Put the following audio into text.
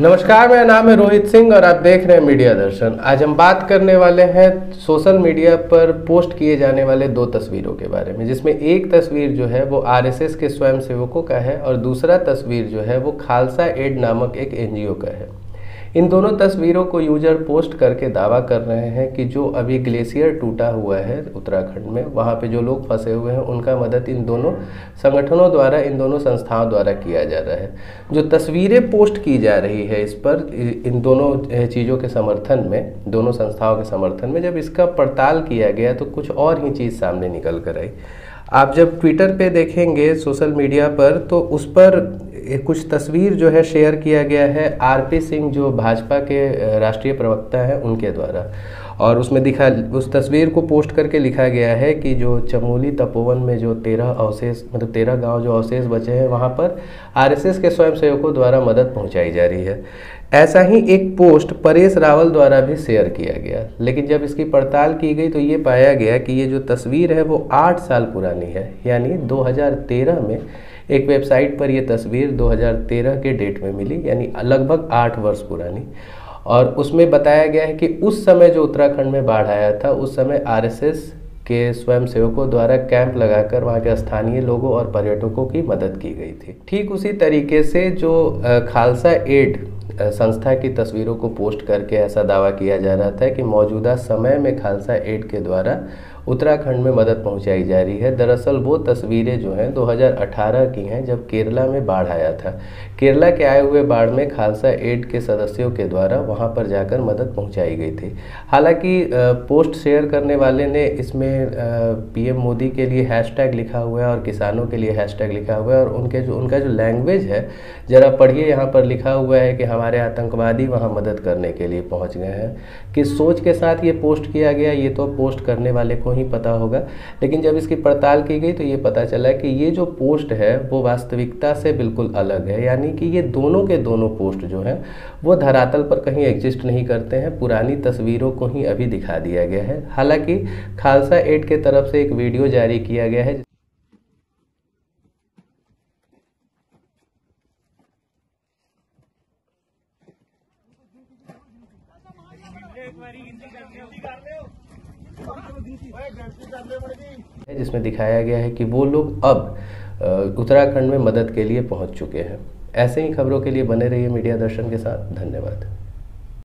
नमस्कार, मेरा नाम है रोहित सिंह और आप देख रहे हैं मीडिया दर्शन। आज हम बात करने वाले हैं सोशल मीडिया पर पोस्ट किए जाने वाले दो तस्वीरों के बारे में, जिसमें एक तस्वीर जो है वो आरएसएस के स्वयंसेवकों का है और दूसरा तस्वीर जो है वो खालसा एड नामक एक एनजीओ का है। इन दोनों तस्वीरों को यूज़र पोस्ट करके दावा कर रहे हैं कि जो अभी ग्लेशियर टूटा हुआ है उत्तराखंड में, वहाँ पे जो लोग फंसे हुए हैं, उनका मदद इन दोनों संगठनों द्वारा, इन दोनों संस्थाओं द्वारा किया जा रहा है। जो तस्वीरें पोस्ट की जा रही है इस पर इन दोनों चीज़ों के समर्थन में, दोनों संस्थाओं के समर्थन में जब इसका पड़ताल किया गया तो कुछ और ही चीज़ सामने निकल कर आई। आप जब ट्विटर पे देखेंगे सोशल मीडिया पर तो उस पर कुछ तस्वीर जो है शेयर किया गया है आरपी सिंह, जो भाजपा के राष्ट्रीय प्रवक्ता हैं, उनके द्वारा। और उसमें दिखा, उस तस्वीर को पोस्ट करके लिखा गया है कि जो चमोली तपोवन में जो तेरह अवशेष मतलब तेरह गाँव जो अवशेष बचे हैं, वहाँ पर आरएसएस के स्वयंसेवकों द्वारा मदद पहुँचाई जा रही है। ऐसा ही एक पोस्ट परेश रावल द्वारा भी शेयर किया गया। लेकिन जब इसकी पड़ताल की गई तो ये पाया गया कि ये जो तस्वीर है, वो आठ साल पुरानी है। यानी 2013 में एक वेबसाइट पर यह तस्वीर 2013 के डेट में मिली, यानी लगभग आठ वर्ष पुरानी। और उसमें बताया गया है कि उस समय जो उत्तराखंड में बाढ़ आया था, उस समय आरएसएस के स्वयं सेवकों द्वारा कैंप लगाकर वहाँ के स्थानीय लोगों और पर्यटकों की मदद की गई थी। ठीक उसी तरीके से जो खालसा एड संस्था की तस्वीरों को पोस्ट करके ऐसा दावा किया जा रहा था कि मौजूदा समय में खालसा एड के द्वारा उत्तराखंड में मदद पहुंचाई जा रही है। दरअसल वो तस्वीरें जो हैं 2018 की हैं, जब केरला में बाढ़ आया था। केरला के आए हुए बाढ़ में खालसा एड के सदस्यों के द्वारा वहाँ पर जाकर मदद पहुंचाई गई थी। हालाँकि पोस्ट शेयर करने वाले ने इसमें पीएम मोदी के लिए हैशटैग लिखा हुआ है और किसानों के लिए हैशटैग लिखा हुआ है और उनके जो, उनका जो लैंग्वेज है, ज़रा पढ़िए, यहाँ पर लिखा हुआ है कि हमारे आतंकवादी वहाँ मदद करने के लिए पहुँच गए हैं। किस सोच के साथ ये पोस्ट किया गया, ये तो पोस्ट करने वाले को ही पता होगा। लेकिन जब इसकी पड़ताल की गई तो ये पता चला कि ये जो पोस्ट है, वो वास्तविकता से बिल्कुल अलग है। यानी कि ये दोनों के दोनों पोस्ट जो हैं, वो धरातल पर कहीं एग्जिस्ट नहीं करते हैं। पुरानी तस्वीरों को ही अभी दिखा दिया गया है। हालाँकि खालसा एड के तरफ़ से एक वीडियो जारी किया गया है। जिसमें दिखाया गया है कि वो लोग अब उत्तराखंड में मदद के लिए पहुँच चुके हैं। ऐसे ही खबरों के लिए बने रहिए मीडिया दर्शन के साथ। धन्यवाद।